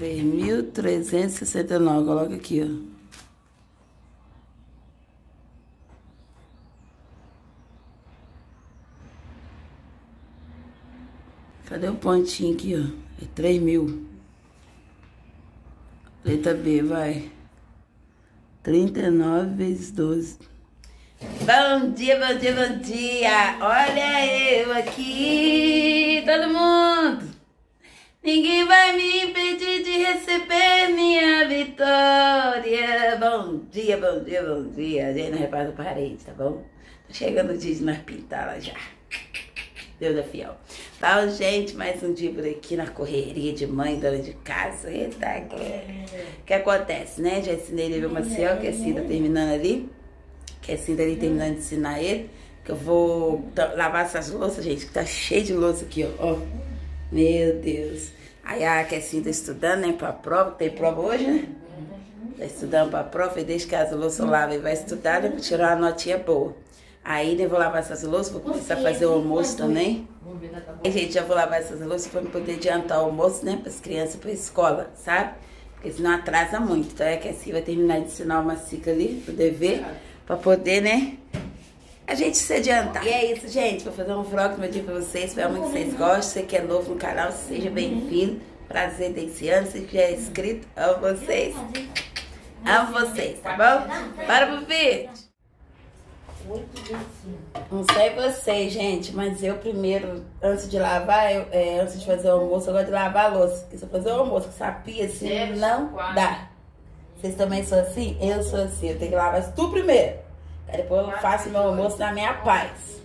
3.369. Coloca aqui, ó. Cadê o pontinho aqui, ó? É 3 mil. Letra B, vai. 39 vezes 12. Bom dia, bom dia, bom dia. Olha eu aqui, todo mundo. Ninguém vai me impedir de receber minha vitória. Bom dia, bom dia, bom dia. A gente não repara parede, tá bom? Tá chegando o dia de nós pintar lá já. Deus é fiel. Tá, gente, mais um dia por aqui na correria de mãe, dona de casa. Eita, o que acontece, né? Já ensinei ele o Maciel, que é Cida terminando ali. Que é Cida ali terminando de ensinar ele. Que eu vou lavar essas louças, gente, que tá cheio de louça aqui, ó. Meu Deus. Aí a Cassinha tá estudando, né, pra prova, tem prova hoje, né? Tá estudando pra prova, e desde que as louças lava e vai estudar, né, pra tirar uma notinha boa. Aí, né, vou lavar essas louças, vou começar a fazer o almoço também. E, gente, já vou lavar essas louças pra poder adiantar o almoço, né, pras crianças pra escola, sabe? Porque senão atrasa muito. Então é que assim vai terminar de ensinar uma cica ali, pro dever, pra poder, né, a gente se adiantar. E é isso, gente. Vou fazer um vlog no meu dia pra vocês. Espero muito que vocês gostem. Você que é novo no canal, seja bem-vindo. Prazer ter esse ano. Se já é inscrito, amo vocês. Amo vocês, tá bom? Bora pro vídeo. Não sei vocês, gente, mas eu primeiro, antes de lavar, eu, é, antes de fazer o almoço, eu gosto de lavar a louça. Porque se eu fazer o almoço com essa pia assim, não dá. Vocês também são assim? Eu sou assim. Eu tenho que lavar tudo primeiro. Aí depois eu faço meu almoço na minha paz.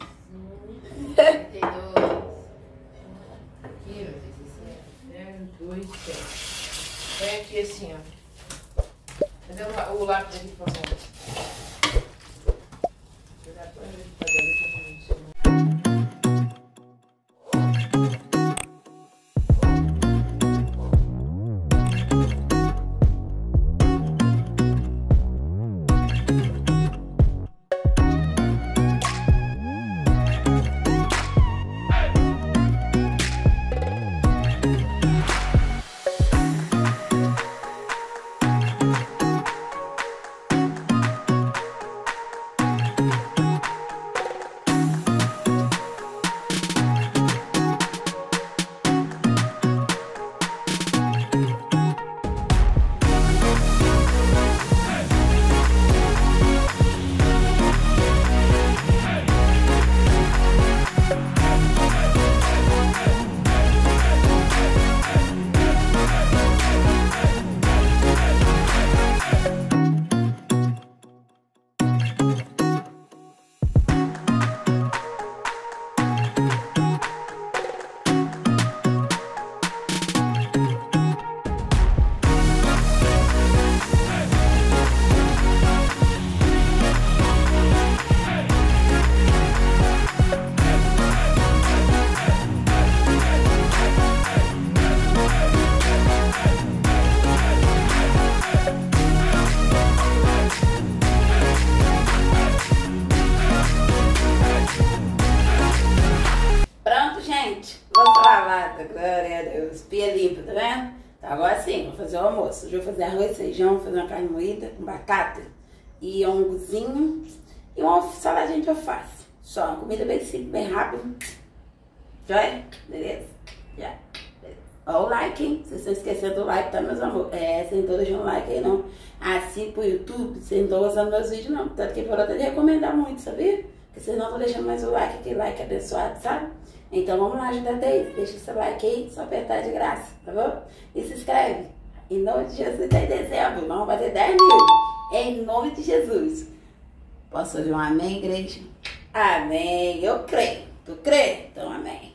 Põe aqui assim, ó. Cadê o, lápis aqui, por favor? Vou fazer arroz, feijão, fazer uma carne moída com batata e um anguzinho e uma saladinha de alface. Só, comida bem simples, bem rápido. Joia? Beleza? Já. Beleza. Ó o like, hein? Vocês estão esquecendo do like, tá, meus amores? É, vocês não deixando like aí, não. Assim pro YouTube, vocês não estão gostando meus vídeos, não. Tanto que foram até recomendar muito, sabia? Porque vocês não estão deixando mais o like, aquele like abençoado, sabe? Então vamos lá ajudar isso. Deixa seu like aí, só apertar de graça, tá bom? E se inscreve. Em nome de Jesus, até dezembro. Vamos bater 10 mil. Em nome de Jesus. Posso ouvir um amém, igreja? Amém. Eu creio. Tu crê? Então amém.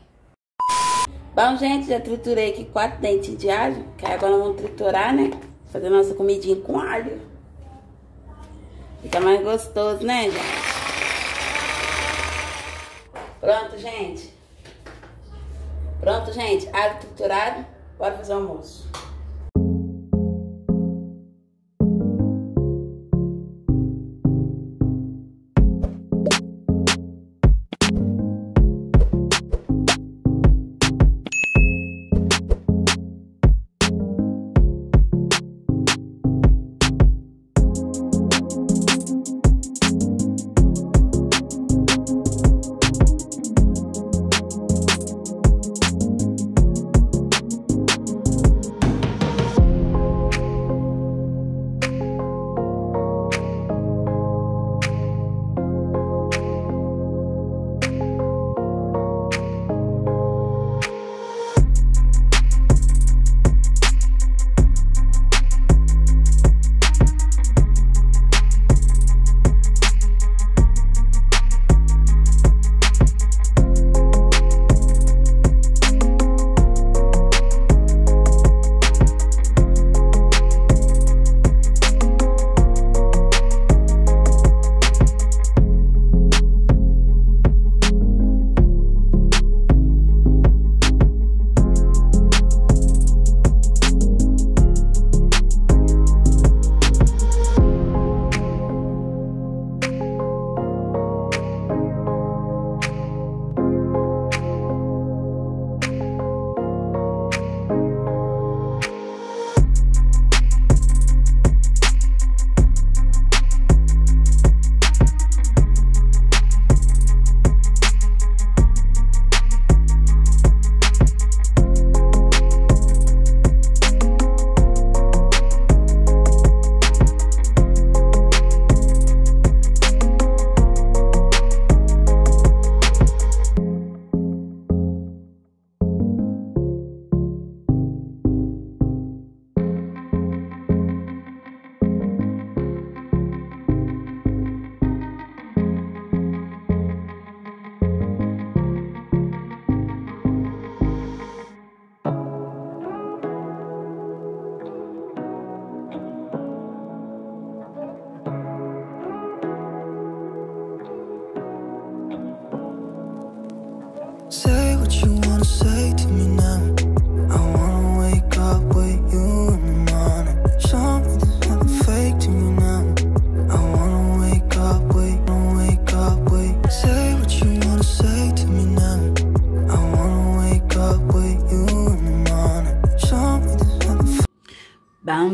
Bom, gente, já triturei aqui quatro dentes de alho. Que agora vamos triturar, né? Fazer nossa comidinha com alho. Fica mais gostoso, né, gente? Pronto, gente. Pronto, gente. Alho triturado. Bora fazer o almoço.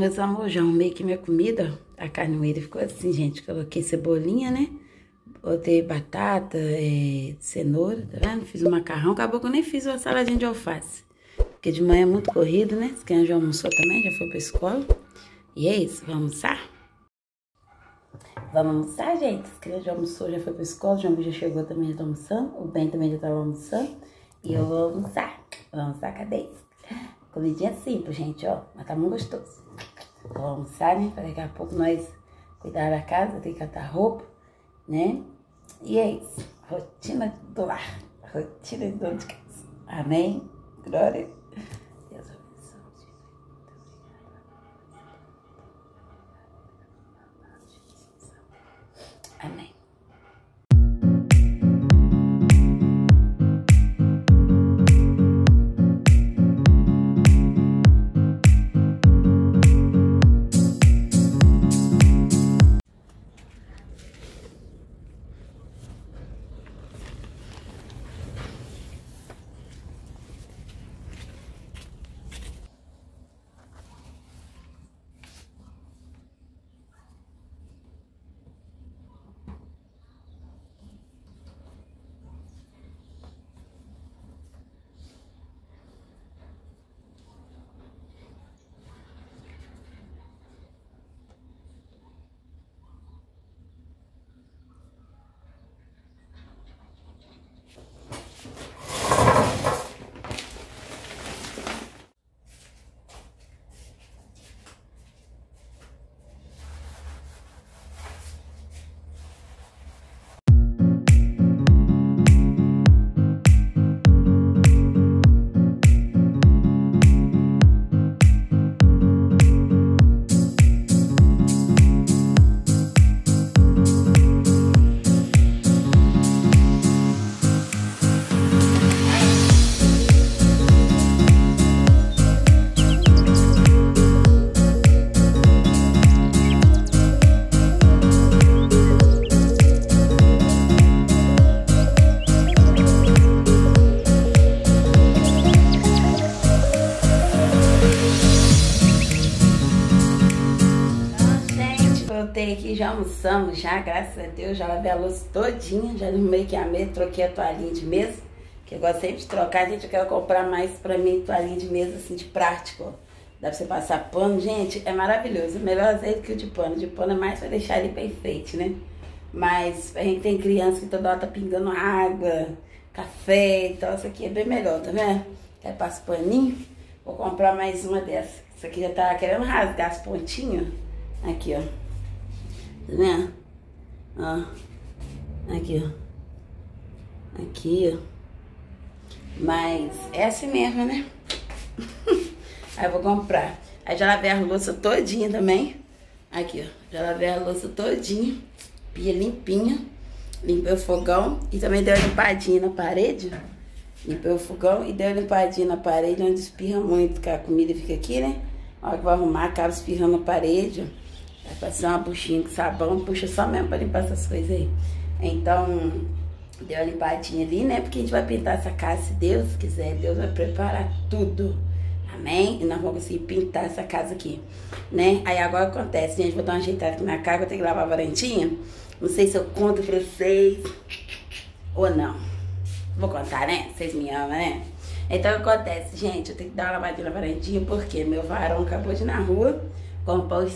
Meus amores, já aqui minha comida. A carne moída ficou assim, gente. Coloquei cebolinha, né? Botei batata, é, cenoura, tá vendo? Fiz um macarrão. Acabou que eu nem fiz uma saladinha de alface. Porque de manhã é muito corrido, né? Quem já almoçou também, já foi pra escola. E é isso, vamos almoçar? Vamos almoçar, gente? As crianças já almoçou, já foi pra escola. O João já chegou também, já tá almoçando. O Ben também já tava almoçando. E eu vou almoçar. Vamos almoçar, cadê? Comidinha simples, gente, ó. Mas tá muito gostoso. Vou almoçar, né? Pra daqui a pouco nós cuidar da casa, tem que catar roupa, né? E é isso. Rotina do lar. Rotina de dor de casa. Amém? Glória. Almoçamos, já, graças a Deus, já lavei a louça todinha, já arrumei aqui a mesa, troquei a toalhinha de mesa, que eu gosto sempre de trocar, gente, eu quero comprar mais pra mim toalhinha de mesa, assim, de prático, ó. Dá pra você passar pano, gente, é maravilhoso, melhor azeite que o de pano, de pano é mais pra deixar ele bem feito, né? Mas a gente tem criança que toda hora tá pingando água, café e tal, isso aqui é bem melhor, tá vendo? Aí passa paninho, vou comprar mais uma dessa. Isso aqui já tá querendo rasgar as pontinhas. Aqui, ó. Tá vendo? Ó. Aqui, ó. Aqui, ó. Mas é assim mesmo, né? Aí eu vou comprar. Aí já lavei a louça todinha também. Aqui, ó. Já lavei a louça todinha. Pia limpinha. Limpei o fogão. E também dei uma limpadinha na parede. Limpei o fogão e dei uma limpadinha na parede onde espirra muito, porque a comida fica aqui, né? Hora que vou arrumar, acaba espirrando na parede, ó. Vai fazer uma buchinha com sabão, puxa só mesmo pra limpar essas coisas aí. Então, deu uma limpadinha ali, né? Porque a gente vai pintar essa casa, se Deus quiser. Deus vai preparar tudo. Amém? E nós vamos conseguir pintar essa casa aqui, né? Aí agora acontece, gente, vou dar uma ajeitada aqui na casa, vou ter que lavar a varandinha. Não sei se eu conto pra vocês ou não. Vou contar, né? Vocês me amam, né? Então acontece, gente, eu tenho que dar uma lavadinha na varandinha, porque meu varão acabou de ir na rua comprar o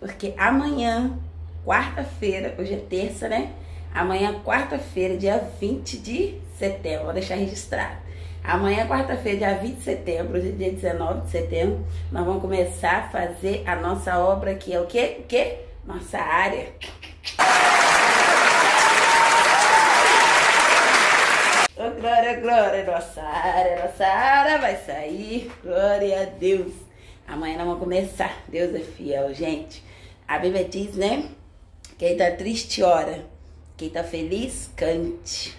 porque amanhã, quarta-feira, hoje é terça, né? Amanhã, quarta-feira, dia 20 de setembro, vou deixar registrado. Amanhã, quarta-feira, dia 20 de setembro, hoje é dia 19 de setembro, nós vamos começar a fazer a nossa obra que é o quê? O quê? Nossa área. Oh, glória, glória, nossa área, nossa área vai sair, glória a Deus. Amanhã nós vamos começar. Deus é fiel, gente. A Bíblia diz, né? Quem tá triste, ora. Quem tá feliz, cante.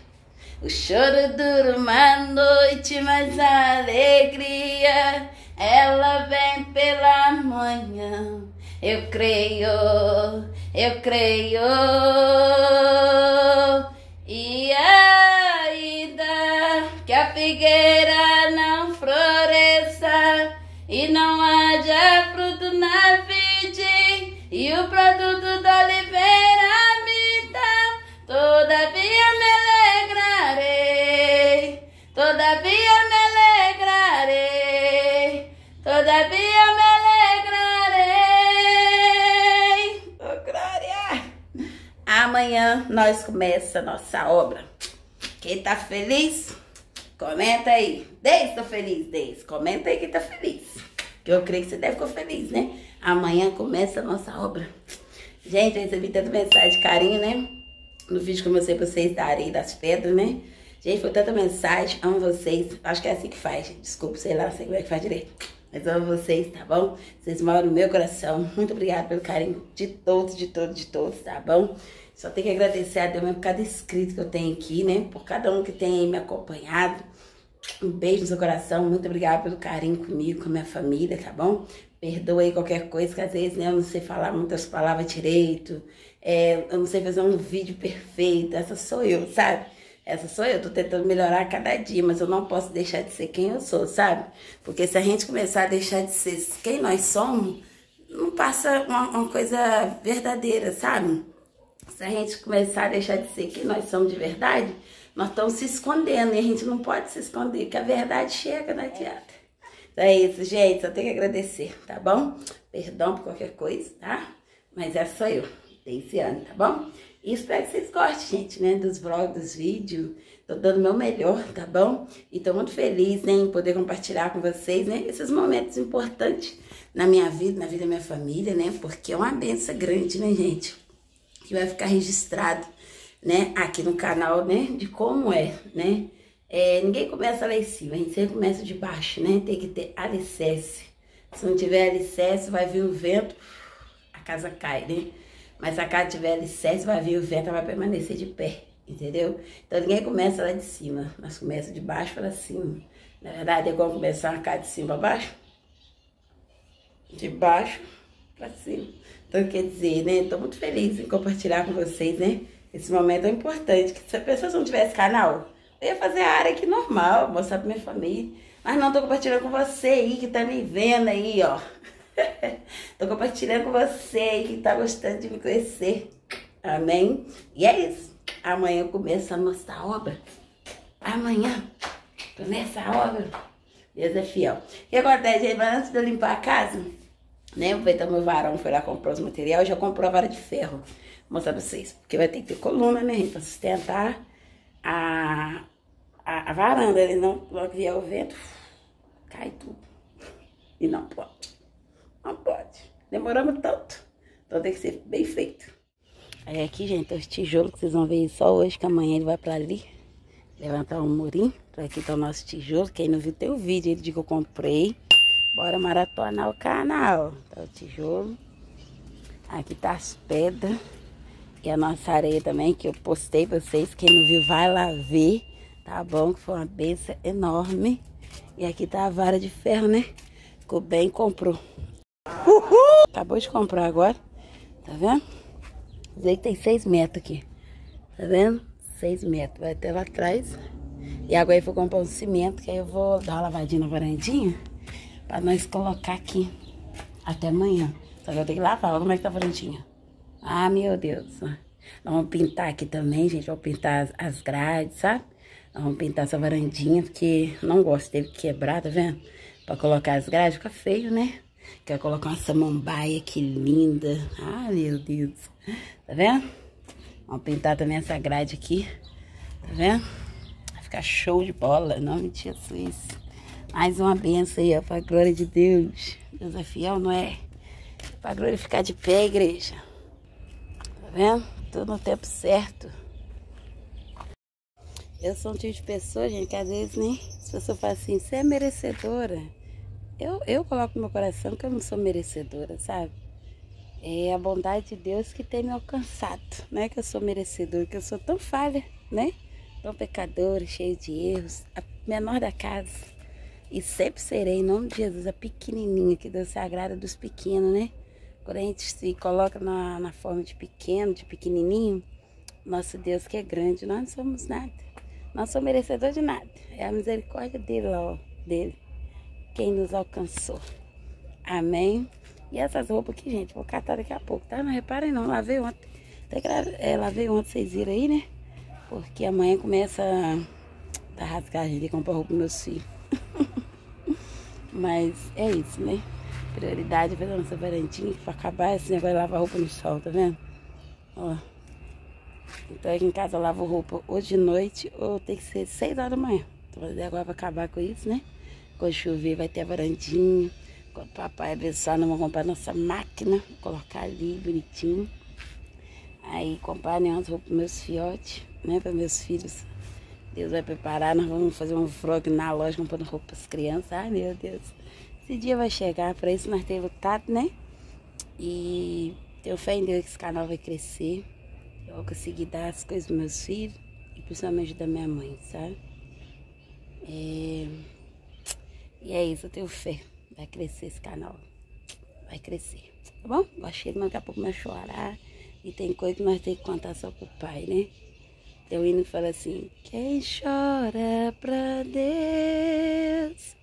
O choro dura uma noite, mas a alegria, ela vem pela manhã. Eu creio, eu creio. E ainda que a figueira não floresça e não haja fruto na do produto da oliveira me dá. Todavia me alegrarei, todavia me alegrarei, todavia me alegrarei. Oh, glória! Amanhã nós começa a nossa obra. Quem tá feliz? Comenta aí. Deis, tô feliz, Deis. Comenta aí quem tá feliz. Que eu creio que você deve ficar feliz, né? Amanhã começa a nossa obra. Gente, eu recebi tanta mensagem de carinho, né? No vídeo que eu mostrei pra vocês da areia das pedras, né? Gente, foi tanta mensagem. Amo vocês. Acho que é assim que faz. Desculpa, sei lá, não sei como é que faz direito. Mas amo vocês, tá bom? Vocês moram no meu coração. Muito obrigada pelo carinho de todos, de todos, de todos, tá bom? Só tenho que agradecer a Deus mesmo por cada inscrito que eu tenho aqui, né? Por cada um que tem me acompanhado. Um beijo no seu coração. Muito obrigada pelo carinho comigo, com a minha família, tá bom? Perdoa aí qualquer coisa, que às vezes né, eu não sei falar muitas palavras direito. É, eu não sei fazer um vídeo perfeito. Essa sou eu, sabe? Essa sou eu, tô tentando melhorar cada dia, mas eu não posso deixar de ser quem eu sou, sabe? Porque se a gente começar a deixar de ser quem nós somos, não passa uma, uma coisa verdadeira, sabe? Se a gente começar a deixar de ser quem nós somos de verdade, nós estamos se escondendo e a gente não pode se esconder, que a verdade chega, não adianta. Então é isso, gente. Só tenho que agradecer, tá bom? Perdão por qualquer coisa, tá? Mas essa sou eu, desse ano, tá bom? E espero que vocês gostem, gente, né? Dos vlogs, dos vídeos. Tô dando o meu melhor, tá bom? E tô muito feliz, né? Em poder compartilhar com vocês, né? Esses momentos importantes na minha vida, na vida da minha família, né? Porque é uma benção grande, né, gente? Que vai ficar registrado, né? Aqui no canal, né? De como é, né? É, ninguém começa lá em cima, a gente sempre começa de baixo, né? Tem que ter alicerce. Se não tiver alicerce, vai vir o vento, a casa cai, né? Mas se a casa tiver alicerce, vai vir o vento, ela vai permanecer de pé, entendeu? Então ninguém começa lá de cima, nós começamos de baixo para cima. Na verdade, é igual começar uma casa de cima para baixo, de baixo para cima. Então, quer dizer, né? Estou muito feliz em compartilhar com vocês, né? Esse momento é importante. Que se a pessoa não tivesse canal, eu ia fazer a área aqui normal, mostrar pra minha família. Mas não, tô compartilhando com você aí que tá me vendo aí, ó. tô compartilhando com você aí que tá gostando de me conhecer. Amém? E é isso. Amanhã começa a nossa obra. Amanhã começa a obra. Deus é fiel. O que acontece, gente? Mas antes de eu limpar a casa, né? Aproveitar meu varão, foi lá comprar os materiais, já comprou a vara de ferro. Mostrar pra vocês. Porque vai ter que ter coluna, né, gente? Pra sustentar a, a, a varanda, ele não, logo vier o vento, cai tudo. E não pode. Não pode. Demoramos tanto. Então tem que ser bem feito. Aí aqui, gente, os tijolos que vocês vão ver só hoje, que amanhã ele vai pra ali. Levantar um murinho. Aqui tá o nosso tijolo. Quem não viu tem o vídeo, ele diz que eu comprei. Bora maratonar o canal. Tá o tijolo. Aqui tá as pedras. E a nossa areia também, que eu postei pra vocês. Quem não viu, vai lá ver. Tá bom? Que foi uma benção enorme. E aqui tá a vara de ferro, né? Ficou bem, comprou. Uhul! Acabou de comprar agora. Tá vendo? Dizer que tem seis metros aqui. Tá vendo? Seis metros. Vai até lá atrás. E agora eu vou comprar um cimento, que aí eu vou dar uma lavadinha na varandinha. Pra nós colocar aqui. Até amanhã. Só que eu tenho que lavar. Olha como é que tá a varandinha. Ah, meu Deus. Vamos pintar aqui também, gente. Vamos pintar as, as grades, sabe? Vamos pintar essa varandinha, porque não gosto, teve que quebrar, tá vendo? Pra colocar as grades, fica feio, né? Quero colocar uma samambaia que linda. Ah, meu Deus. Tá vendo? Vamos pintar também essa grade aqui. Tá vendo? Vai ficar show de bola. Não de Jesus. Mais uma benção aí, ó, pra glória de Deus. Deus é fiel, não é? Pra glorificar de pé, igreja. Vendo? Tudo no tempo certo. Eu sou um tipo de pessoa, gente, que às vezes, né? As pessoas falam assim, você é merecedora. Eu, eu coloco no meu coração que eu não sou merecedora, sabe? É a bondade de Deus que tem me alcançado. Não é que eu sou merecedora, que eu sou tão falha, né? Tão pecadora, cheia de erros, a menor da casa. E sempre serei, em nome de Jesus, a pequenininha que Deus se agrada dos pequenos, né? Quando a gente se coloca na, na forma de pequeno, de pequenininho, nosso Deus que é grande, nós não somos nada. Não sou merecedor de nada. É a misericórdia dele, ó, dele, quem nos alcançou. Amém? E essas roupas aqui, gente, vou catar daqui a pouco, tá? Não reparem não, lavei ontem. Até que é, lavei ontem, vocês viram aí, né? Porque amanhã começa a rasgagem de comprar roupa pros meus filhos. Mas é isso, né? Prioridade fazer nossa varandinha pra acabar esse negócio de lavar roupa no sol, tá vendo? Ó. Então aqui em casa eu lavo roupa hoje de noite ou tem que ser 6 horas da manhã. Então agora vai acabar com isso, né? Quando chover vai ter a varandinha. Quando o papai abençoar, nós vamos comprar nossa máquina, colocar ali bonitinho. Aí comprar né, umas roupas para meus fiotes, né? Para meus filhos. Deus vai preparar, nós vamos fazer um vlog na loja comprando roupa para as crianças. Ai meu Deus. Esse dia vai chegar, para isso nós temos lutado, né? E tenho fé em Deus que esse canal vai crescer. Eu vou conseguir dar as coisas dos meus filhos e principalmente da minha mãe, sabe? É... E é isso, eu tenho fé. Vai crescer esse canal. Vai crescer. Tá bom? Gostei, mas daqui a pouco vai chorar. E tem coisa que nós temos que contar só pro pai, né? Tem um hino que fala assim: Quem chora pra Deus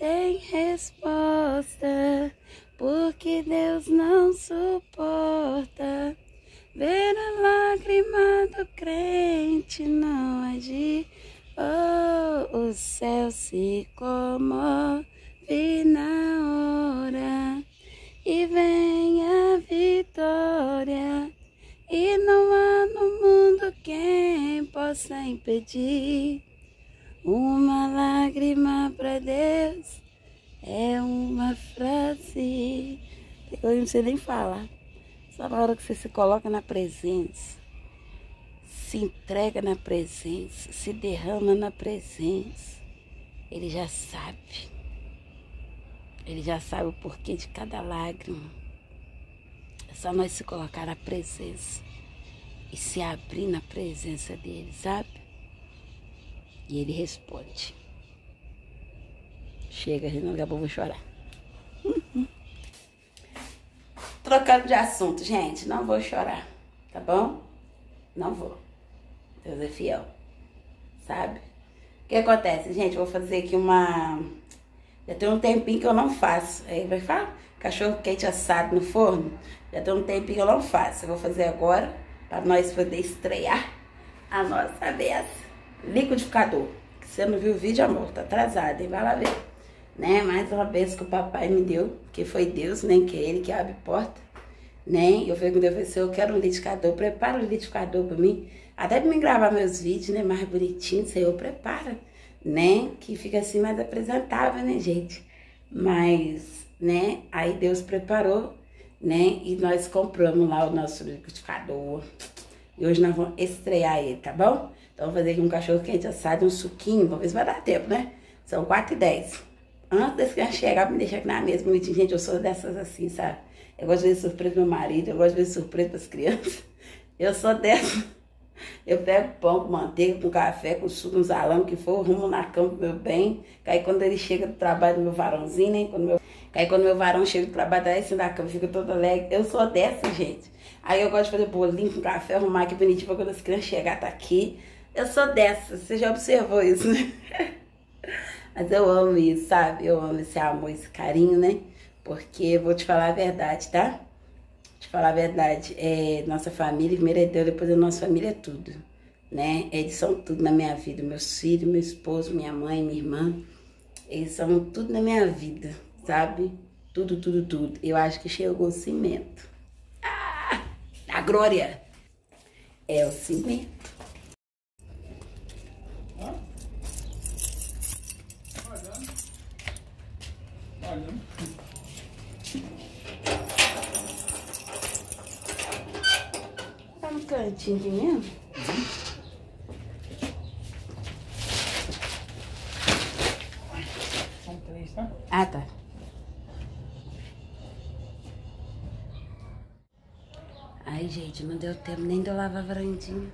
tem resposta, porque Deus não suporta ver a lágrima do crente não agir. Oh, o céu se comove na hora e vem a vitória. E não há no mundo quem possa impedir uma lágrima para Deus. É uma frase. Eu não sei nem falar. Só na hora que você se coloca na presença, se entrega na presença, se derrama na presença, ele já sabe. Ele já sabe o porquê de cada lágrima. É só nós se colocar na presença e se abrir na presença dele, sabe? E ele responde. Chega, gente, não acabou, vou chorar. Trocando de assunto, gente, não vou chorar, tá bom? Não vou. Deus é fiel, sabe? O que acontece, gente? Vou fazer aqui uma já tem um tempinho que eu não faço. Aí vai falar, cachorro quente assado no forno. Já tem um tempinho que eu não faço. Eu vou fazer agora para nós poder estrear a nossa vez. Liquidificador. Você não viu o vídeo, amor, tá atrasado, hein? Vai lá ver. Né? Mais uma vez que o papai me deu, que foi Deus, nem né? que é ele que abre porta. Né? Eu falei com Deus, eu falei, eu quero um liquidificador, prepara um liquidificador para mim. Até para me gravar meus vídeos, né? Mais bonitinho, Senhor, prepara né? Que fica assim mais apresentável, né, gente? Mas, né? Aí Deus preparou, né? E nós compramos lá o nosso liquidificador. E hoje nós vamos estrear ele, tá bom? Então, vou fazer aqui um cachorro quente assado, um suquinho. Vamos se vai dar tempo, né? São 4 e 10 Antes das crianças chegar, me deixar aqui na mesa bonitinho. Gente, eu sou dessas assim, sabe? Eu gosto de ver surpresa pro meu marido, eu gosto de ver surpresa pras crianças. Eu sou dessas. Eu pego pão com manteiga, com café, com suco, uns alame que for, rumo na cama meu bem. Aí quando ele chega do trabalho do meu varãozinho, né? Quando meu... Aí quando meu varão chega do trabalho, daí assim na cama, fica todo alegre. Eu sou dessa, gente. Aí eu gosto de fazer bolinho com café, arrumar aqui bonitinho pra quando as crianças chegar, tá aqui. Eu sou dessa, você já observou isso, né? Mas eu amo isso, sabe? Eu amo esse amor, esse carinho, né? Porque vou te falar a verdade, tá? Te falar a verdade, é, nossa família, primeiro é Deus, depois a nossa família é tudo, né? Eles são tudo na minha vida, meus filhos, meu esposo, minha mãe, minha irmã, eles são tudo na minha vida, sabe? Tudo, tudo, tudo. Eu acho que chegou o cimento. Ah, a glória é o cimento. De mesmo? São três, tá? Ah, tá. Ai, gente, não deu tempo nem de eu lavar a varandinha.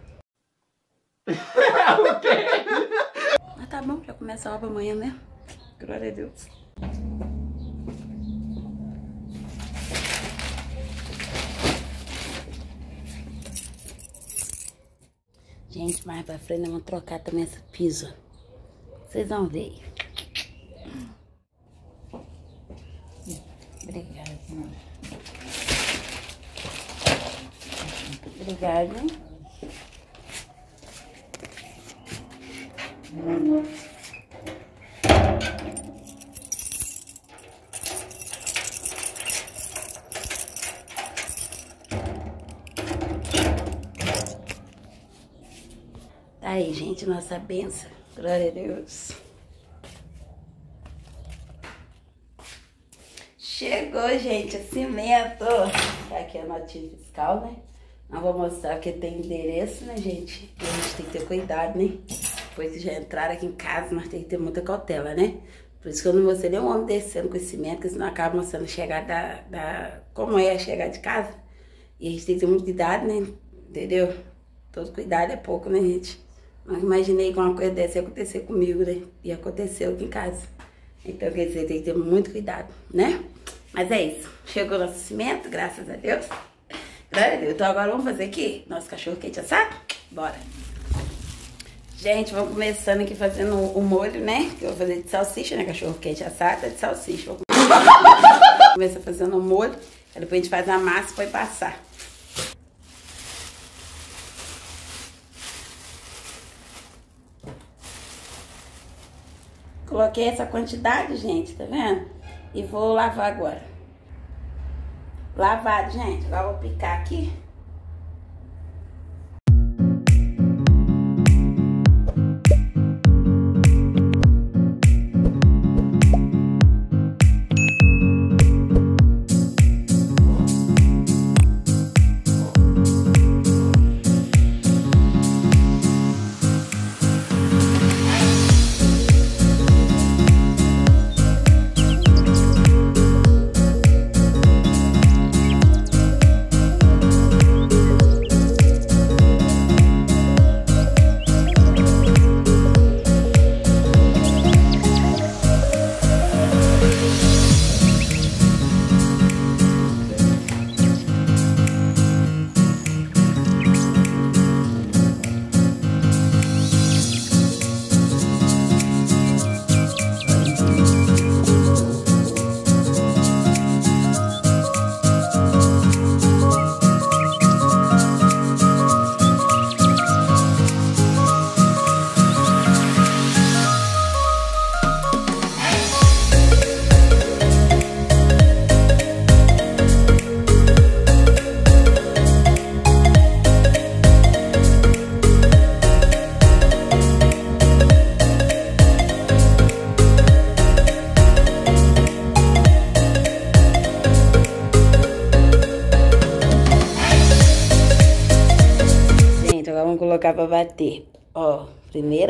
o quê? Mas tá bom, já começa a obra amanhã mesmo. Glória a Deus. gente, mais pra frente, vamos trocar também esse piso. Vocês vão ver. Obrigada. Obrigada. Tá aí, gente, nossa benção. Glória a Deus. Chegou, gente, o cimento. Tá aqui a notinha fiscal, né? Não vou mostrar que tem endereço, né, gente? E a gente tem que ter cuidado, né? Depois que já entraram aqui em casa, nós temos que ter muita cautela, né? Por isso que eu não mostrei nem um homem descendo com esse cimento, porque senão acaba mostrando a da, da... Como é a chegada de casa. E a gente tem que ter muito cuidado, né? Entendeu? Todo cuidado é pouco, né, gente? Não imaginei que uma coisa dessa ia acontecer comigo, né? E aconteceu aqui em casa. Então, quer dizer, tem que ter muito cuidado, né? Mas é isso. Chegou nosso cimento, graças a Deus. Glória a Deus. Então agora vamos fazer aqui nosso cachorro quente assado? Bora. Gente, vamos começando aqui fazendo o molho, né? Que eu vou fazer de salsicha, né? Cachorro quente assado é de salsicha. Vou começar fazendo o molho. Aí depois a gente faz a massa e põe passar. Coloquei essa quantidade, gente, tá vendo? E vou lavar agora. Lavado, gente. Agora vou picar aqui.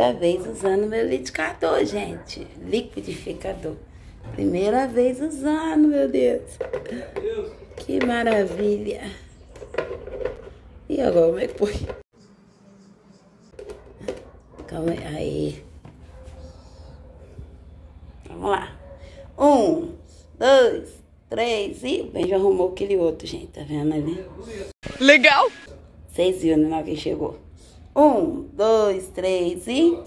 Primeira vez usando meu liquidificador, gente. Liquidificador. Primeira vez usando, meu Deus. Que maravilha. E agora, como é que foi? Calma aí. Vamos lá. Um, dois, três e... O Ben já arrumou aquele outro, gente. Tá vendo ali? Legal! Vocês viram, né, na hora que chegou. Um, dois, três e...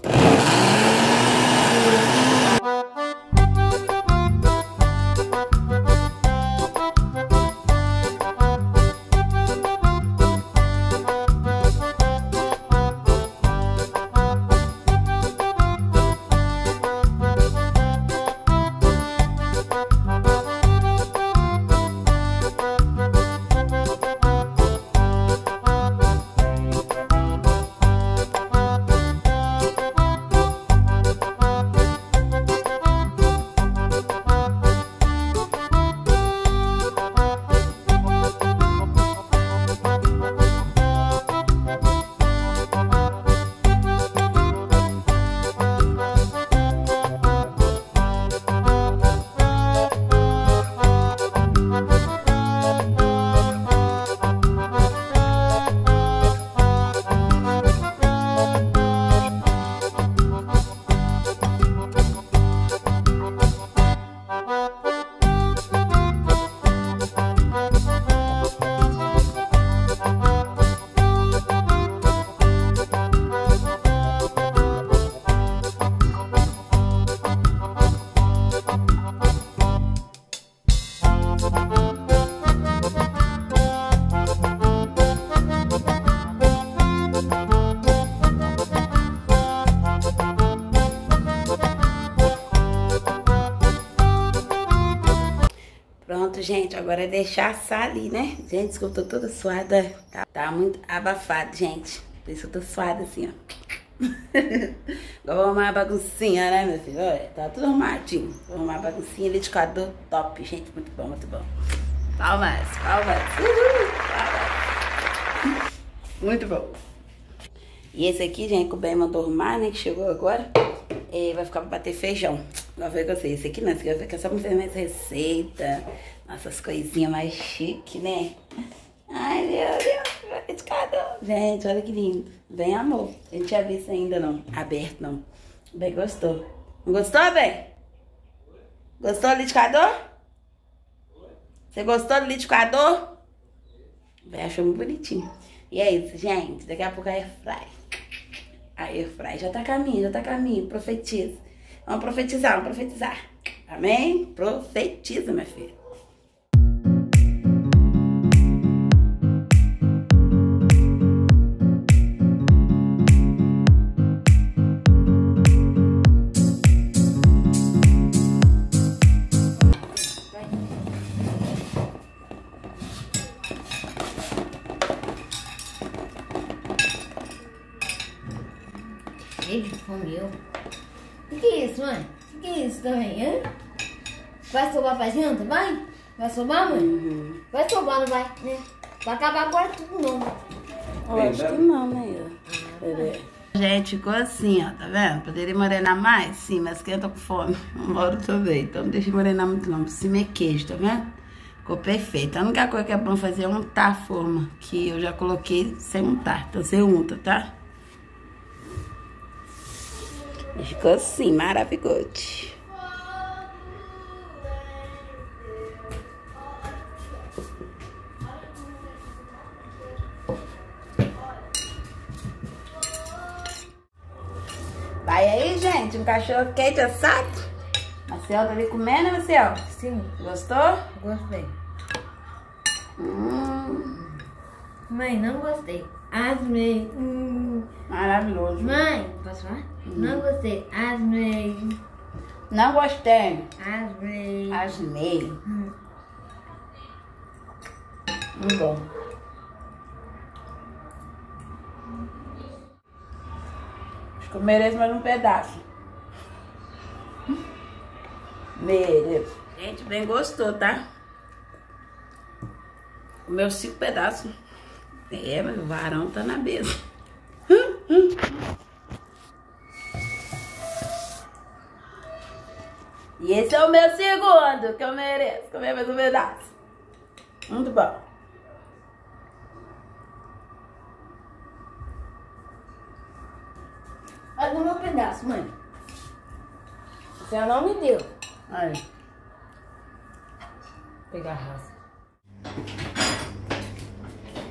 agora é deixar assar ali, né? Gente, eu tô toda suada. Tá, tá muito abafado, gente. Por isso eu tô suada assim, ó. Agora vou arrumar uma baguncinha, né, meu filho? Olha, tá tudo arrumadinho. Vou arrumar uma baguncinha, liquidificador top, gente. Muito bom, muito bom. Palmas, palmas. Uhul, palmas. Muito bom. E esse aqui, gente, que o Ben mandou arrumar, né? Que chegou agora. É, vai ficar pra bater feijão. Vai ver com vocês. Esse aqui não, esse aqui ficar só pra fazer mais receita. Nossas coisinhas mais chique, né? Ai, meu Deus. Gente, olha que lindo. Bem amor. A gente tinha visto ainda não. Aberto não. Bem gostou. Não gostou, bem? Gostou do liquidificador? Você gostou do liquidificador? Bem, achou muito bonitinho. E é isso, gente. Daqui a pouco a Airfry. A Airfry já tá caminho, já tá caminho. Profetiza. Vamos profetizar, vamos profetizar. Amém? Profetiza, minha filha. Pra janta, vai? Vai sobar, mãe? Uhum. Vai sobar, não vai, né? Vai acabar agora tudo não. Eu acho que não, né? Peraí. Gente, ficou assim, ó, tá vendo? Poderia morenar mais? Sim, mas quem tá com fome? Uma hora também. Então não deixa morenar muito não. Cima é queijo, tá vendo? Ficou perfeito. A única coisa que é bom fazer é untar a forma. Que eu já coloquei sem untar. Então você unta, tá? E ficou assim, maravilhoso. Vai aí, gente, um cachorro quente assado. Marcel tá ali comendo, Marcel? Sim, Gostou? gostei. Hum, Mãe, não gostei. Asmei. Hum. maravilhoso. Mãe, posso falar? Não gostei. Asmei. Não gostei. Asmei. Asmei. Hum. Muito bom. Mereço mais um pedaço. Mereço. Gente, bem gostou, tá? Comeu cinco pedaços. É, mas o varão tá na mesa. E esse é o meu segundo, que eu mereço comer mais um pedaço. Muito bom. Olha o meu pedaço, mãe. Você não me deu. Aí. Vou pegar a raça.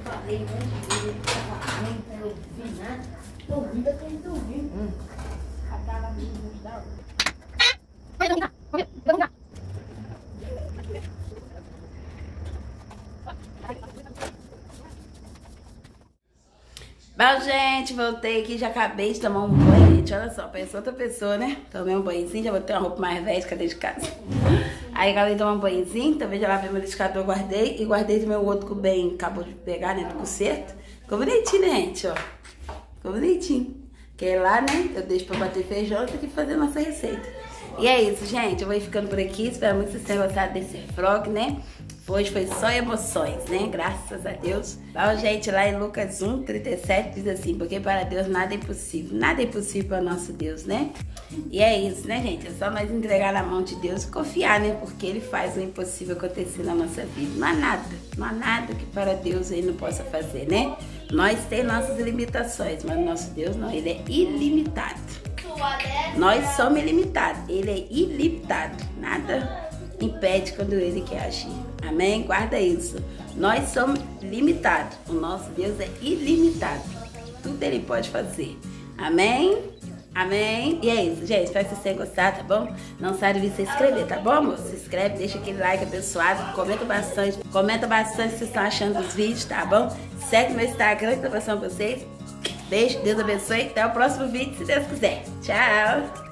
Falei, né? Ele tava nem pra ouvir nada. Tô ouvindo, eu tô ouvindo. Hum. Acaba de me dar. Bom, gente, voltei aqui, já acabei de tomar um banho, gente. Olha só, parece outra pessoa, né? Tomei um banhozinho, já botei uma roupa mais velha, cadê de casa? Aí acabei de tomar um banhozinho, também já lavei meu liquidificador, guardei. E guardei também o outro que o bem acabou de pegar, né, do concerto. Ficou bonitinho, né, gente, ó. Ficou bonitinho. Porque lá, né, eu deixo pra bater feijão, eu que fazer a nossa receita. E é isso, gente. Eu vou ficando por aqui. Espero muito que vocês tenham gostado desse frog, né? Hoje foi só emoções, né? Graças a Deus. Bom, gente, lá em Lucas 1, 37 diz assim: Porque para Deus nada é impossível. Nada é impossível para nosso Deus, né? E é isso, né, gente? É só nós entregar na mão de Deus e confiar, né? Porque Ele faz o impossível acontecer na nossa vida. Não há nada, não há nada que para Deus Ele não possa fazer, né? Nós temos nossas limitações, mas o nosso Deus não, Ele é ilimitado. Nós somos ilimitados, Ele é ilimitado. Nada impede quando Ele quer agir. Amém? Guarda isso. Nós somos limitados. O nosso Deus é ilimitado. Tudo Ele pode fazer. Amém? Amém? E é isso, gente. Espero que vocês tenham gostado, tá bom? Não sabe de se inscrever, tá bom, amor? Se inscreve, deixa aquele like abençoado, comenta bastante. Comenta bastante o que vocês estão achando dos vídeos, tá bom? Segue meu Instagram, que passando pra vocês. Beijo, Deus abençoe. Até o próximo vídeo, se Deus quiser. Tchau!